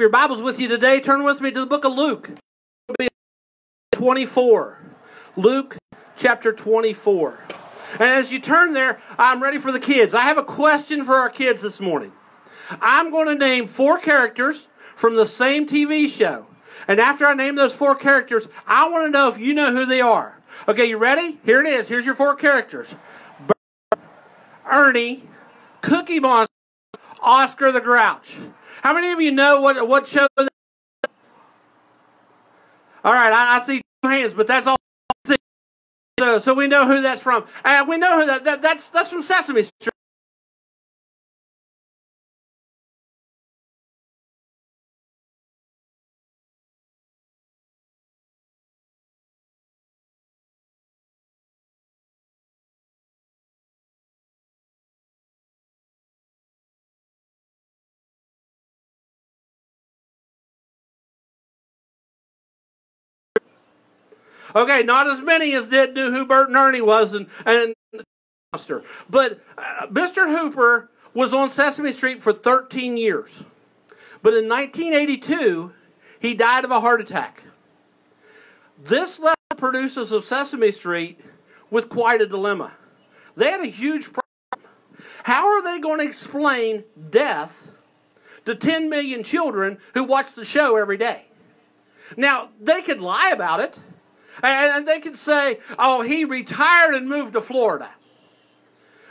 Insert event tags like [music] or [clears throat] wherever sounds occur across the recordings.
your Bibles with you today, turn with me to the book of Luke. 24. Luke chapter 24. And as you turn there, I'm ready for the kids. I have a question for our kids this morning. I'm going to name four characters from the same TV show. And after I name those four characters, I want to know if you know who they are. Okay, you ready? Here it is. Here's your four characters Ernie, Cookie Monster, Oscar the Grouch. How many of you know what, what show All right, I, I see two hands, but that's all. So, so we know who that's from. We know who that, that that's that's from Sesame Street. Okay, not as many as did do who Bert and Ernie was and and monster. But uh, Mr. Hooper was on Sesame Street for 13 years. But in 1982, he died of a heart attack. This left the producers of Sesame Street with quite a dilemma. They had a huge problem. How are they going to explain death to 10 million children who watch the show every day? Now, they could lie about it and they could say, oh, he retired and moved to Florida.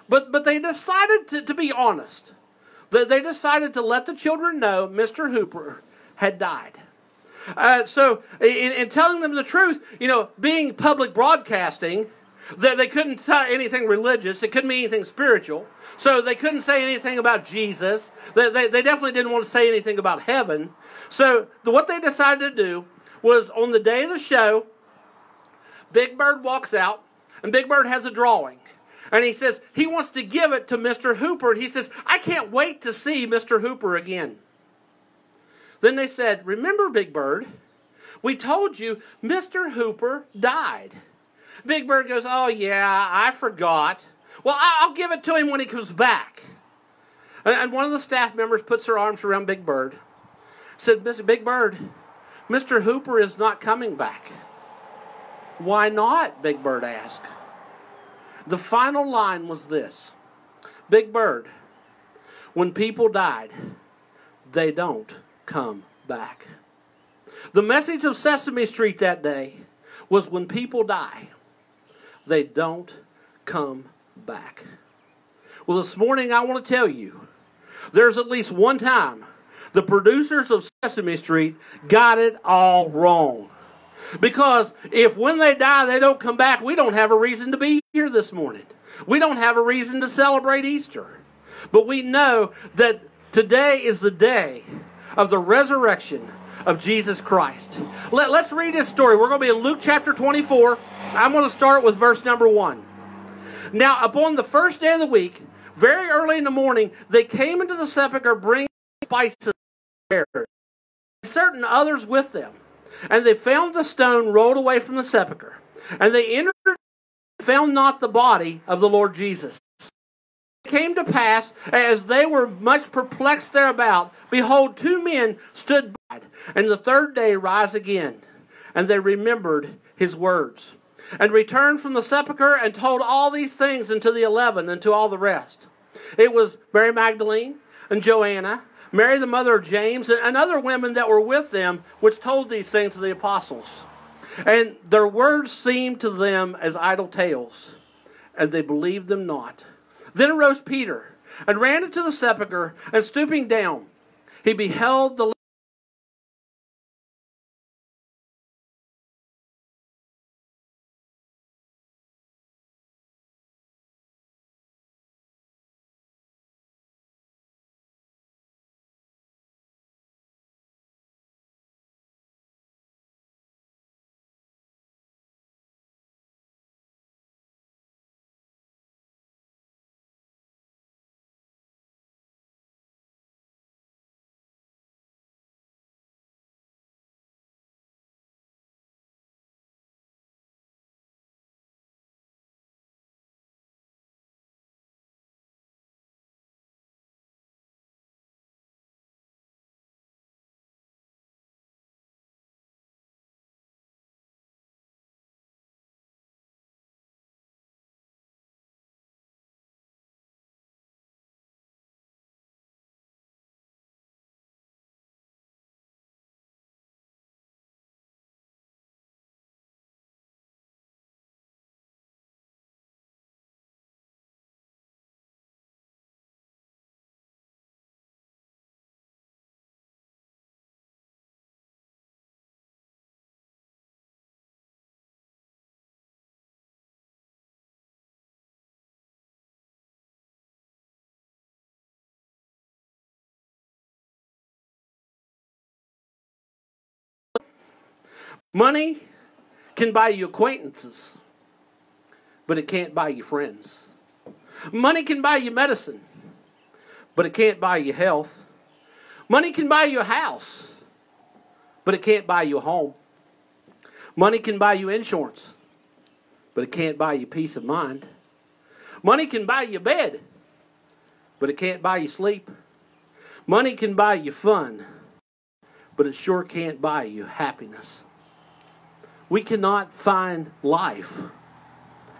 But, but they decided to, to be honest. They decided to let the children know Mr. Hooper had died. Uh, so, in, in, telling them the truth, you know, being public broadcasting, they, they couldn't say anything religious. It couldn't be anything spiritual. So they couldn't say anything about Jesus. They, they, they definitely didn't want to say anything about heaven. So the, what they decided to do was on the day of the show, Big Bird walks out, and Big Bird has a drawing. And he says he wants to give it to Mr. Hooper. And he says, I can't wait to see Mr. Hooper again. Then they said, Remember, Big Bird, we told you Mr. Hooper died. Big Bird goes, Oh, yeah, I forgot. Well, I'll give it to him when he comes back. And one of the staff members puts her arms around Big Bird, said, Big Bird, Mr. Hooper is not coming back. Why not? Big Bird asked. The final line was this Big Bird, when people died, they don't come back. The message of Sesame Street that day was when people die, they don't come back. Well, this morning I want to tell you there's at least one time the producers of Sesame Street got it all wrong. Because if when they die they don't come back, we don't have a reason to be here this morning. We don't have a reason to celebrate Easter. But we know that today is the day of the resurrection of Jesus Christ. Let, us read this story. We're going to be in Luke chapter 24. I'm going to start with verse number 1. Now, upon the first day of the week, very early in the morning, they came into the sepulchre bringing spices, and certain others with them. And they found the stone rolled away from the sepulchre. And they entered and found not the body of the Lord Jesus. It came to pass, as they were much perplexed thereabout, behold, two men stood by, and the third day rise again. And they remembered his words, and returned from the sepulchre, and told all these things unto the eleven and to all the rest. It was Mary Magdalene, and Joanna, Mary, the mother of James, and other women that were with them, which told these things to the apostles. And their words seemed to them as idle tales, and they believed them not. Then arose Peter and ran into the sepulchre, and stooping down, he beheld the Money can buy you acquaintances, but it can't buy you friends. Money can buy you medicine, but it can't buy you health. Money can buy you a house, but it can't buy you a home. Money can buy you insurance, but it can't buy you peace of mind. Money can buy you a bed, but it can't buy you sleep. Money can buy you fun, but it sure can't buy you happiness. We cannot find life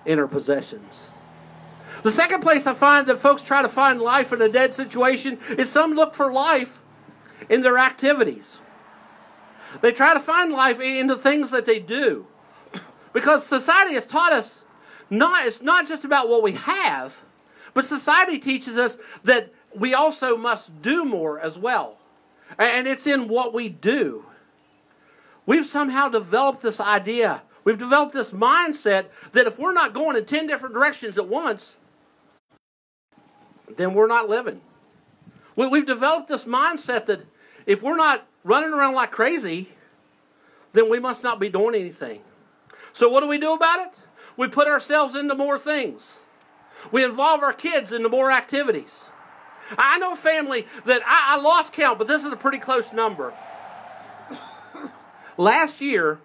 in our possessions. The second place I find that folks try to find life in a dead situation is some look for life in their activities. They try to find life in the things that they do. [clears throat] Because society has taught us not it's not just about what we have, but society teaches us that we also must do more as well. And it's in what we do. We've somehow developed this idea, we've developed this mindset that if we're not going in 10 different directions at once, then we're not living. We've developed this mindset that if we're not running around like crazy, then we must not be doing anything. So, what do we do about it? We put ourselves into more things. We involve our kids into more activities. I know family that I, I lost count, but this is a pretty close number. Last year,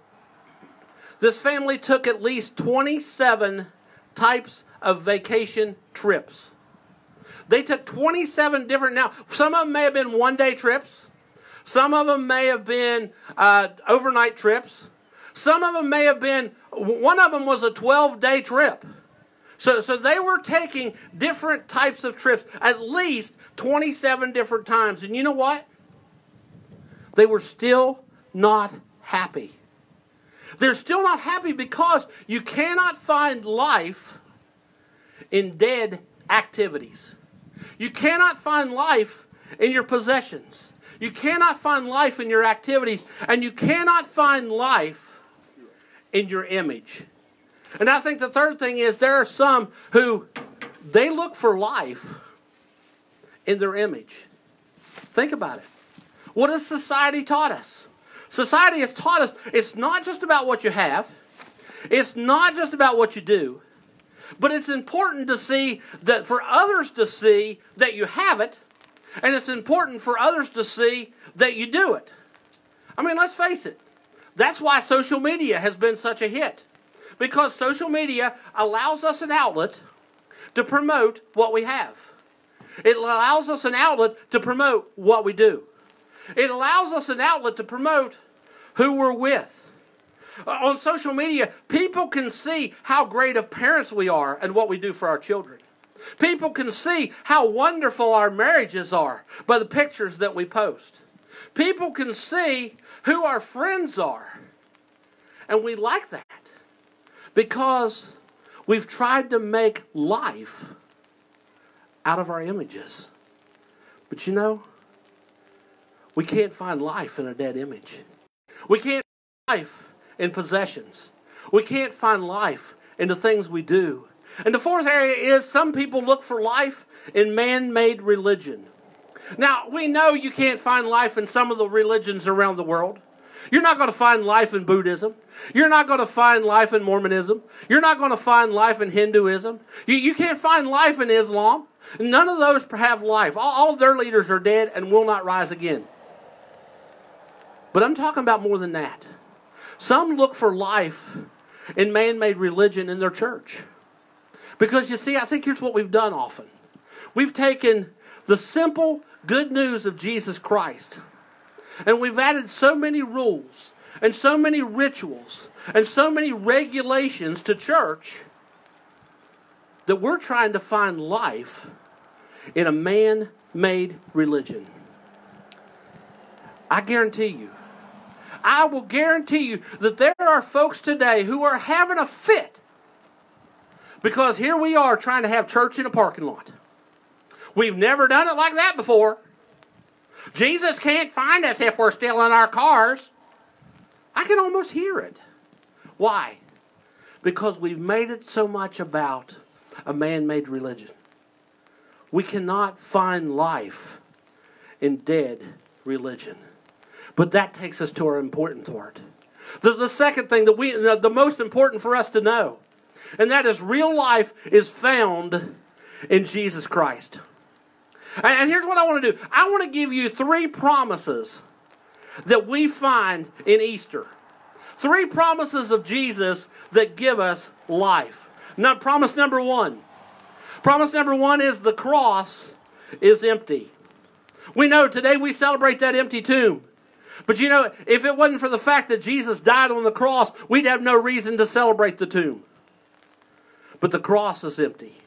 this family took at least 27 types of vacation trips. They took 27 different, now, some of them may have been one day trips, some of them may have been uh, overnight trips, some of them may have been, one of them was a 12 day trip. So, so they were taking different types of trips, at least 27 different times. And you know what? They were still not happy. They're still not happy because you cannot find life in dead activities. You cannot find life in your possessions. You cannot find life in your activities. And you cannot find life in your image. And I think the third thing is there are some who they look for life in their image. Think about it. What has society taught us? Society has taught us it's not just about what you have, it's not just about what you do, but it's important to see that for others to see that you have it, and it's important for others to see that you do it. I mean, let's face it. That's why social media has been such a hit. Because social media allows us an outlet to promote what we have. It allows us an outlet to promote what we do. It allows us an outlet to promote who we're with. Uh, on social media, people can see how great of parents we are and what we do for our children. People can see how wonderful our marriages are by the pictures that we post. People can see who our friends are. And we like that because we've tried to make life out of our images. But you know, we can't find life in a dead image. We can't find life in possessions. We can't find life in the things we do. And the fourth area is some people look for life in man made religion. Now, we know you can't find life in some of the religions around the world. You're not going to find life in Buddhism. You're not going to find life in Mormonism. You're not going to find life in Hinduism. You, you can't find life in Islam. None of those have life. All, all their leaders are dead and will not rise again. But I'm talking about more than that. Some look for life in man made religion in their church. Because you see, I think here's what we've done often we've taken the simple good news of Jesus Christ and we've added so many rules and so many rituals and so many regulations to church that we're trying to find life in a man made religion. I guarantee you, I will guarantee you that there are folks today who are having a fit because here we are trying to have church in a parking lot. We've never done it like that before. Jesus can't find us if we're still in our cars. I can almost hear it. Why? Because we've made it so much about a man made religion. We cannot find life in dead religion. But that takes us to our important part. The, the second thing that we, the, the most important for us to know, and that is real life is found in Jesus Christ. And, and here's what I want to do I want to give you three promises that we find in Easter. Three promises of Jesus that give us life. Now, promise number one. Promise number one is the cross is empty. We know today we celebrate that empty tomb. But you know, if it wasn't for the fact that Jesus died on the cross, we'd have no reason to celebrate the tomb. But the cross is empty.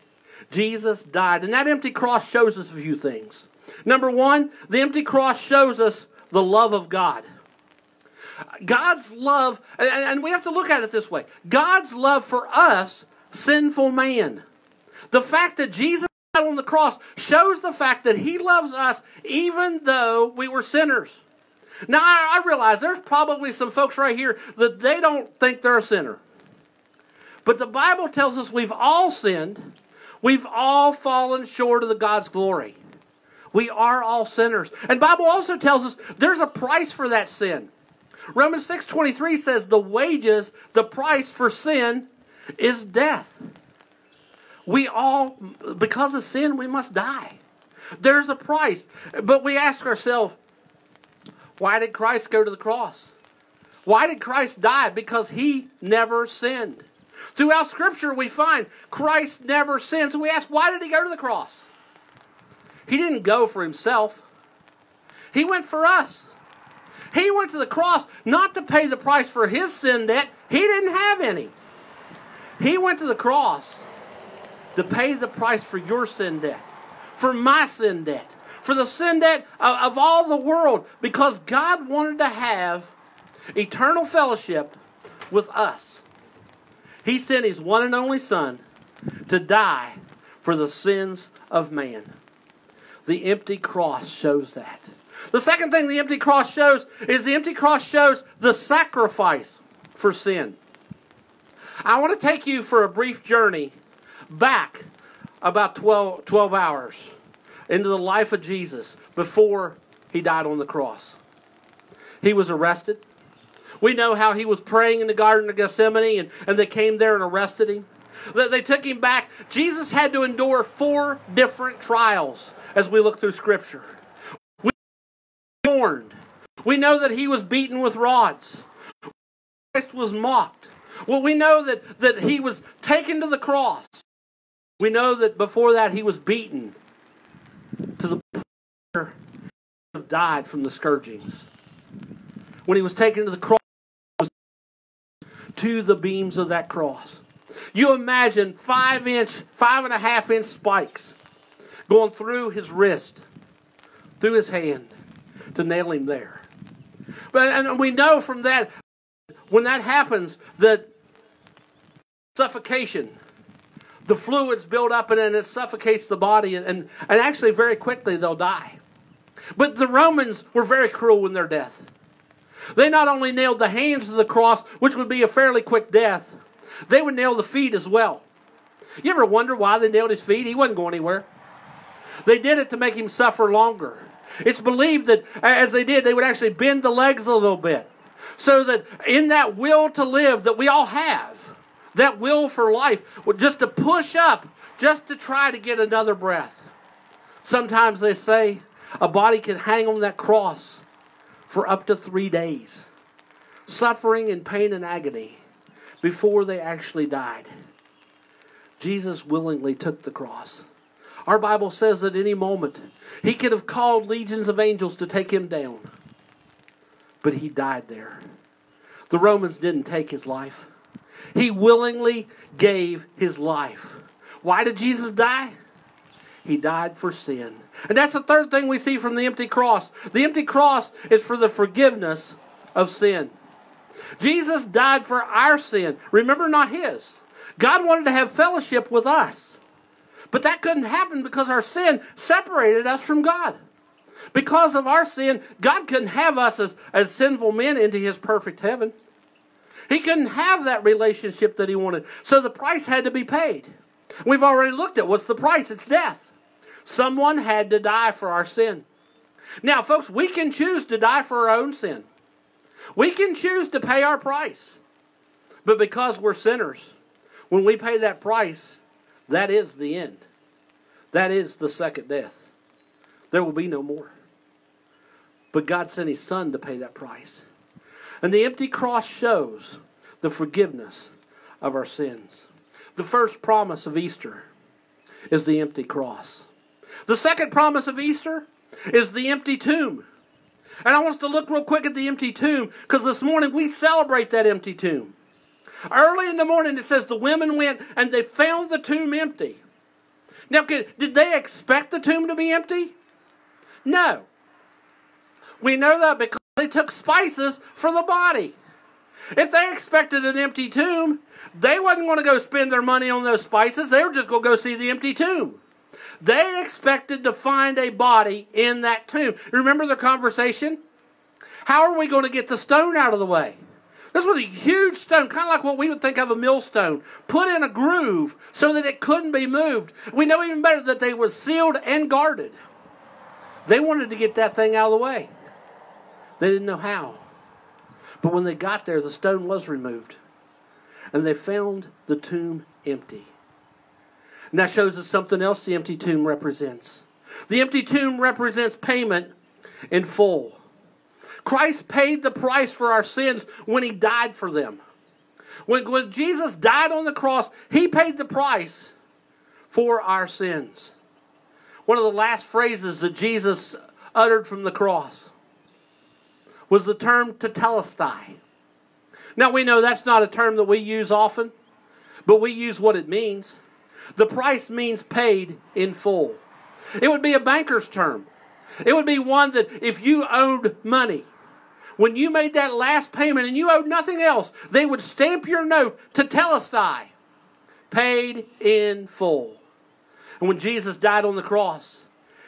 Jesus died. And that empty cross shows us a few things. Number one, the empty cross shows us the love of God. God's love, and we have to look at it this way God's love for us, sinful man. The fact that Jesus died on the cross shows the fact that He loves us even though we were sinners. Now, I, realize there's probably some folks right here that they don't think they're a sinner. But the Bible tells us we've all sinned, we've all fallen short of the God's glory. We are all sinners. And Bible also tells us there's a price for that sin. Romans 6:23 says the wages, the price for sin is death. We all because of sin we must die. There's a price. But we ask ourselves, why did Christ go to the cross? Why did Christ die? Because he never sinned. Throughout Scripture, we find Christ never sinned. So we ask, why did he go to the cross? He didn't go for himself, he went for us. He went to the cross not to pay the price for his sin debt, he didn't have any. He went to the cross to pay the price for your sin debt, for my sin debt for the sin debt of, of all the world because God wanted to have eternal fellowship with us. He sent his one and only Son to die for the sins of man. The empty cross shows that. The second thing the empty cross shows is the empty cross shows the sacrifice for sin. I want to take you for a brief journey back about 12, 12 hours into the life of Jesus before he died on the cross. He was arrested. We know how he was praying in the Garden of Gethsemane and, and they came there and arrested him. They, they took him back. Jesus had to endure four different trials as we look through Scripture. We mourned. We know that he was beaten with rods. Christ was mocked. Well, we know that, that he was taken to the cross. We know that before that he was beaten to the point of died from the scourgings. When he was taken to the cross, to the beams of that cross. You imagine five inch, five and a half inch spikes going through his wrist, through his hand to nail him there. But and we know from that when that happens that suffocation the fluids build up and then it suffocates the body, and, and, and actually, very quickly, they'll die. But the Romans were very cruel in their death. They not only nailed the hands to the cross, which would be a fairly quick death, they would nail the feet as well. You ever wonder why they nailed his feet? He wasn't going anywhere. They did it to make him suffer longer. It's believed that as they did, they would actually bend the legs a little bit. So that in that will to live that we all have, that will for life, just to push up, just to try to get another breath. Sometimes they say a body can hang on that cross for up to three days, suffering in pain and agony before they actually died. Jesus willingly took the cross. Our Bible says at any moment he could have called legions of angels to take him down, but he died there. The Romans didn't take his life. He willingly gave his life. Why did Jesus die? He died for sin. And that's the third thing we see from the empty cross. The empty cross is for the forgiveness of sin. Jesus died for our sin. Remember, not his. God wanted to have fellowship with us. But that couldn't happen because our sin separated us from God. Because of our sin, God couldn't have us as, as sinful men into his perfect heaven. He couldn't have that relationship that he wanted. So the price had to be paid. We've already looked at what's the price? It's death. Someone had to die for our sin. Now, folks, we can choose to die for our own sin. We can choose to pay our price. But because we're sinners, when we pay that price, that is the end. That is the second death. There will be no more. But God sent His Son to pay that price. And the empty cross shows the forgiveness of our sins. The first promise of Easter is the empty cross. The second promise of Easter is the empty tomb. And I want us to look real quick at the empty tomb because this morning we celebrate that empty tomb. Early in the morning, it says the women went and they found the tomb empty. Now, did they expect the tomb to be empty? No. We know that because they took spices for the body. If they expected an empty tomb, they wasn't going to go spend their money on those spices. They were just going to go see the empty tomb. They expected to find a body in that tomb. Remember the conversation? How are we going to get the stone out of the way? This was a huge stone, kind of like what we would think of a millstone, put in a groove so that it couldn't be moved. We know even better that they were sealed and guarded. They wanted to get that thing out of the way. They didn't know how. But when they got there, the stone was removed. And they found the tomb empty. And that shows us something else the empty tomb represents. The empty tomb represents payment in full. Christ paid the price for our sins when he died for them. When, when Jesus died on the cross, he paid the price for our sins. One of the last phrases that Jesus uttered from the cross was the term tetelestai. Now we know that's not a term that we use often, but we use what it means. The price means paid in full. It would be a banker's term. It would be one that if you owed money, when you made that last payment and you owed nothing else, they would stamp your note to tetelestai, paid in full. And when Jesus died on the cross,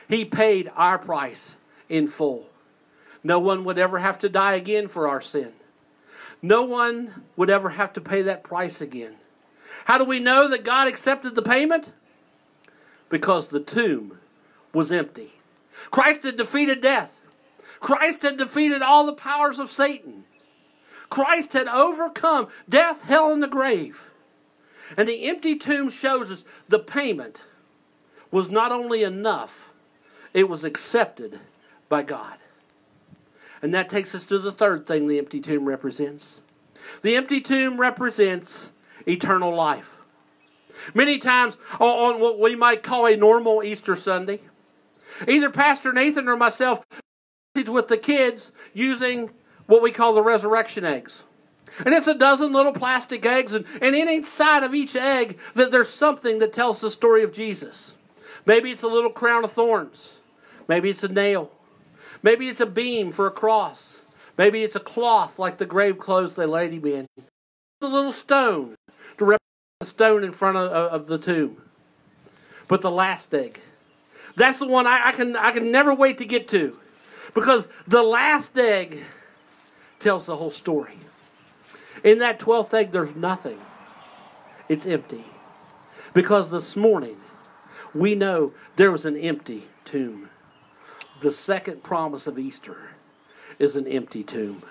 he paid our price in full. No one would ever have to die again for our sin. No one would ever have to pay that price again. How do we know that God accepted the payment? Because the tomb was empty. Christ had defeated death. Christ had defeated all the powers of Satan. Christ had overcome death, hell, and the grave. And the empty tomb shows us the payment was not only enough, it was accepted by God. And that takes us to the third thing the empty tomb represents. The empty tomb represents eternal life. Many times on what we might call a normal Easter Sunday, either Pastor Nathan or myself with the kids using what we call the resurrection eggs. And it's a dozen little plastic eggs, and, and in each side of each egg, that there's something that tells the story of Jesus. Maybe it's a little crown of thorns. Maybe it's a nail. Maybe it's a beam for a cross. Maybe it's a cloth like the grave clothes they laid him in. The little stone to represent the stone in front of, of the tomb. But the last egg, that's the one I, I, can I can never wait to get to, because the last egg tells the whole story. In that twelfth egg, there's nothing. It's empty, because this morning we know there was an empty tomb. The second promise of Easter is an empty tomb.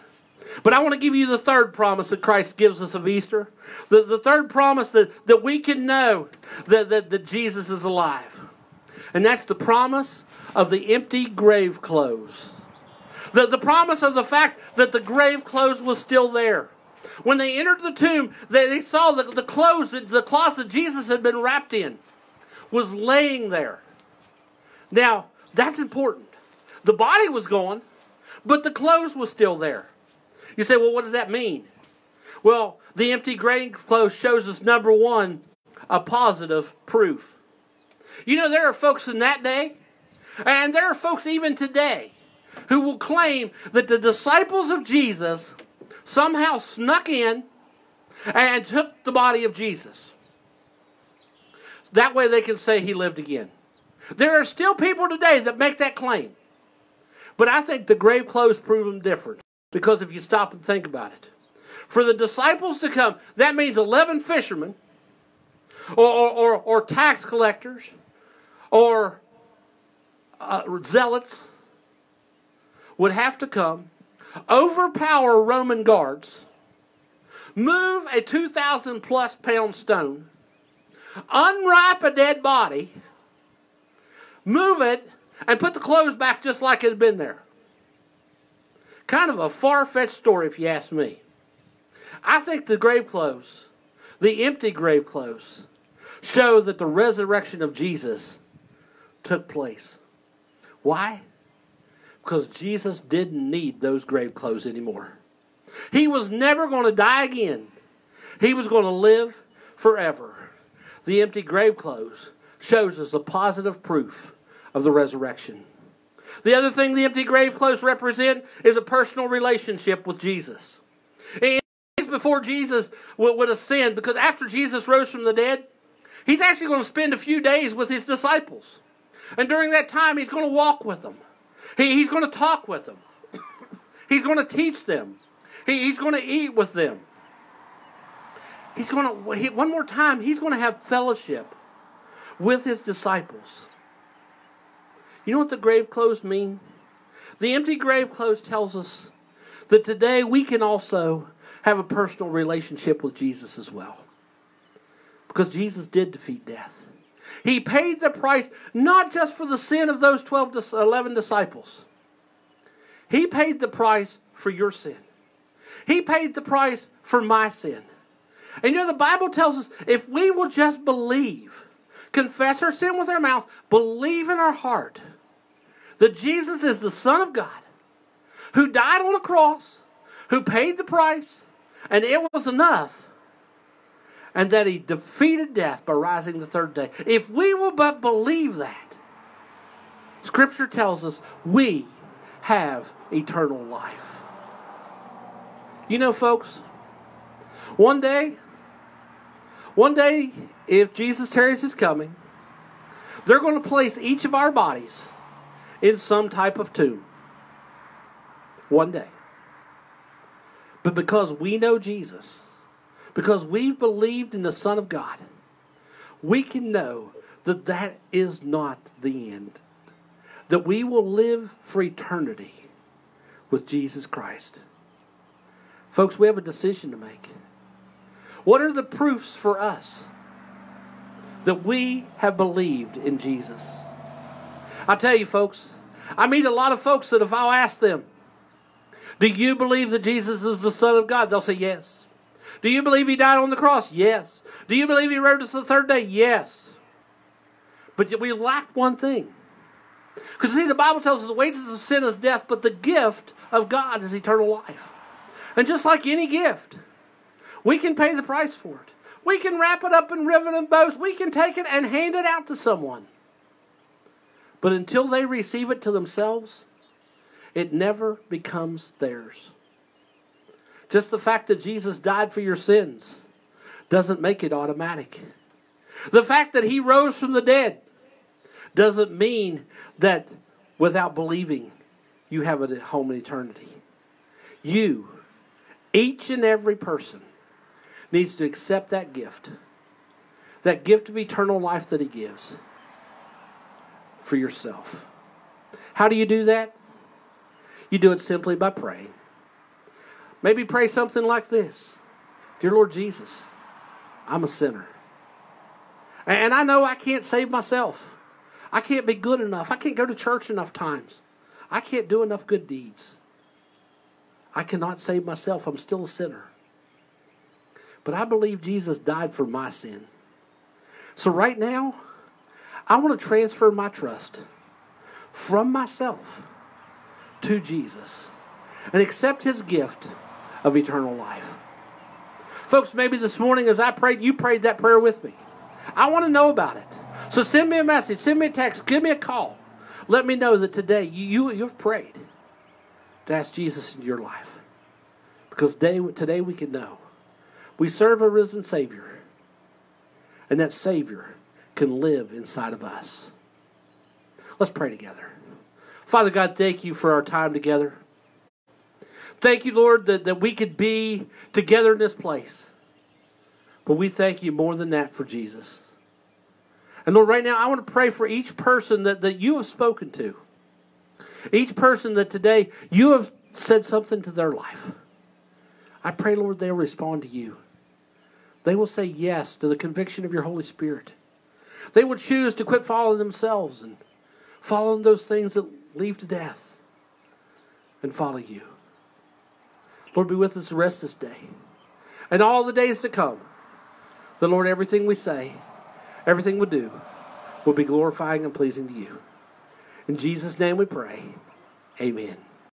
But I want to give you the third promise that Christ gives us of Easter. The, the third promise that, that we can know that, that, that Jesus is alive. And that's the promise of the empty grave clothes. The, the promise of the fact that the grave clothes was still there. When they entered the tomb, they, they saw that the clothes, that, the cloth that Jesus had been wrapped in, was laying there. Now, that's important. The body was gone, but the clothes was still there. You say, well, what does that mean? Well, the empty grave clothes shows us number one, a positive proof. You know, there are folks in that day, and there are folks even today, who will claim that the disciples of Jesus somehow snuck in and took the body of Jesus. That way they can say he lived again. There are still people today that make that claim. But I think the grave clothes prove them different. Because if you stop and think about it, for the disciples to come, that means 11 fishermen or, or, or, or tax collectors or uh, zealots would have to come overpower Roman guards, move a 2,000 plus pound stone, unwrap a dead body, move it, and put the clothes back just like it had been there. Kind of a far fetched story, if you ask me. I think the grave clothes, the empty grave clothes, show that the resurrection of Jesus took place. Why? Because Jesus didn't need those grave clothes anymore. He was never going to die again. He was going to live forever. The empty grave clothes shows us a positive proof of the resurrection. The other thing the empty grave clothes represent is a personal relationship with Jesus. And before Jesus would ascend, because after Jesus rose from the dead, he's actually going to spend a few days with his disciples. And during that time, he's going to walk with them. He, he's going to talk with them. [coughs] he's going to teach them. He, he's going to eat with them. He's going to, one more time, he's going to have fellowship with his disciples. You know what the grave clothes mean? The empty grave clothes tells us that today we can also have a personal relationship with Jesus as well. Because Jesus did defeat death. He paid the price not just for the sin of those 12 to 11 disciples. He paid the price for your sin. He paid the price for my sin. And you know, the Bible tells us if we will just believe, confess our sin with our mouth, believe in our heart that Jesus is the Son of God who died on a cross, who paid the price, and it was enough, and that he defeated death by rising the third day. If we will but believe that, Scripture tells us we have eternal life. You know, folks, one day, one day, if Jesus tarries his coming, they're going to place each of our bodies in some type of tomb. One day. But because we know Jesus, because we've believed in the Son of God, we can know that that is not the end. That we will live for eternity with Jesus Christ. Folks, we have a decision to make. What are the proofs for us that we have believed in Jesus? I tell you, folks, I meet a lot of folks that if I'll ask them, do you believe that Jesus is the Son of God? They'll say yes. Do you believe he died on the cross? Yes. Do you believe he rose the third day? Yes. But we lack one thing. Because see, the Bible tells us the wages of sin is death, but the gift of God is eternal life. And just like any gift, we can pay the price for it. We can wrap it up in ribbon and bows. We can take it and hand it out to someone. But until they receive it to themselves, it never becomes theirs. Just the fact that Jesus died for your sins doesn't make it automatic. The fact that he rose from the dead doesn't mean that without believing you have a home in eternity. You, each and every person, needs to accept that gift, that gift of eternal life that he gives for yourself. How do you do that? You do it simply by praying. Maybe pray something like this Dear Lord Jesus, I'm a sinner. And I know I can't save myself. I can't be good enough. I can't go to church enough times. I can't do enough good deeds. I cannot save myself. I'm still a sinner. But I believe Jesus died for my sin. So right now, I want to transfer my trust from myself to Jesus and accept his gift of eternal life. Folks, maybe this morning as I prayed, you prayed that prayer with me. I want to know about it. So send me a message, send me a text, give me a call. Let me know that today you, you, have prayed to ask Jesus into your life. Because today, today we can know we serve a risen Savior, and that Savior can live inside of us. Let's pray together. Father God, thank you for our time together. Thank you, Lord, that, that we could be together in this place. But we thank you more than that for Jesus. And Lord, right now, I want to pray for each person that, that you have spoken to. Each person that today you have said something to their life. I pray, Lord, they'll respond to you. They will say yes to the conviction of your Holy Spirit. They will choose to quit following themselves and following those things that lead to death and follow you. Lord, be with us the rest this day and all the days to come. The Lord, everything we say, everything we do, will be glorifying and pleasing to you. In Jesus' name we pray. Amen.